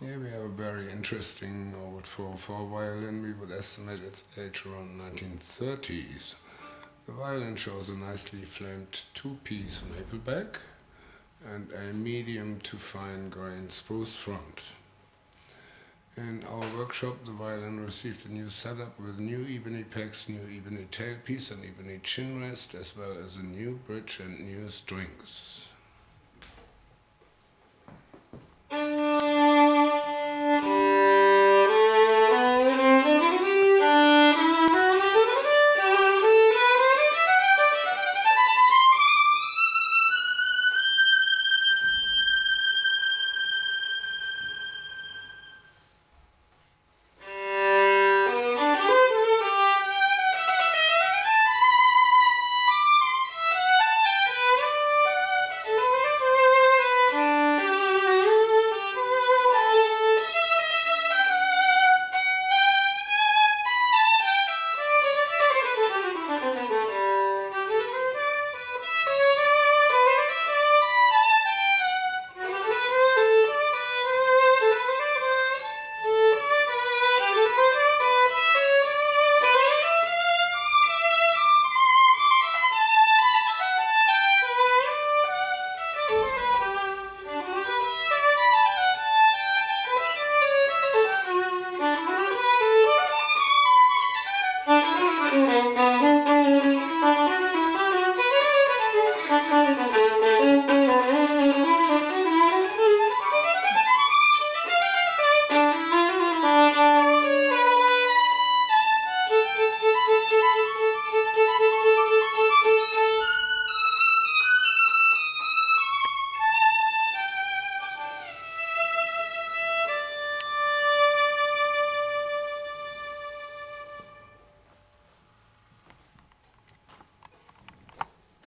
Yeah, we have a very interesting uh, old 4-4 violin. We would estimate its age around 1930s. The violin shows a nicely flamed two-piece maple back and a medium to fine grained spruce front. In our workshop, the violin received a new setup with new ebony pegs, new ebony tailpiece and ebony chin rest, as well as a new bridge and new strings.